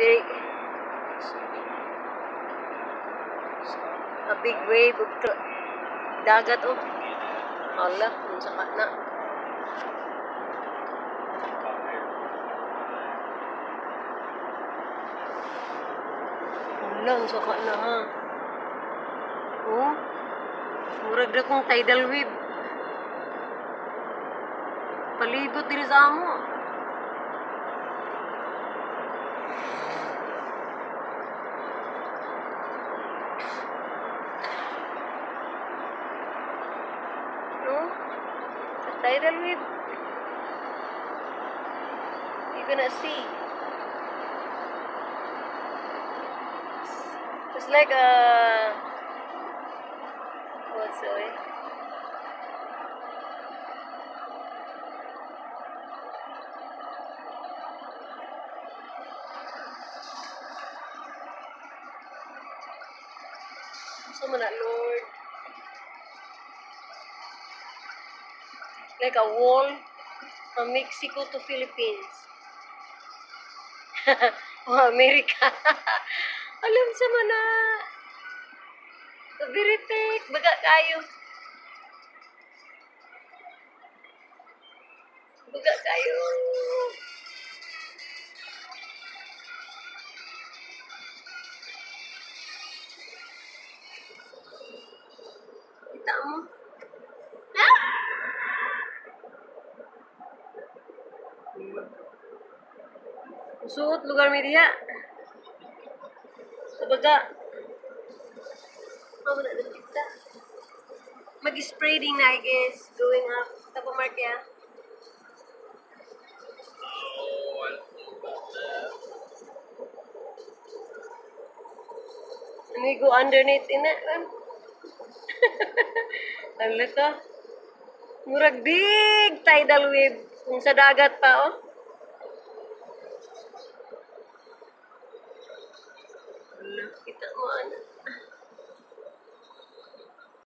big a big wave of dagat oh. Hala, kung saka na. Hala, ang saka na ha. Oh. Murag na kong tidal wave. Palibot din sa amo. Tidal wave. You gonna see. It's like a what's the way? Na, Lord. Like a wall from Mexico to Philippines. o Amerika. Alam sa mana. Veritek, baga kayo. Baga kayo. Kita mo. Suot lugar mi diha. Sabaga. Ano na kita? Mag-spray din na, I guess. Going up. Tapo mark ya. Let me go underneath in it. Ano to? Murag big tidal wave. Kung sa dagat pa, oh. Kita mo, ano.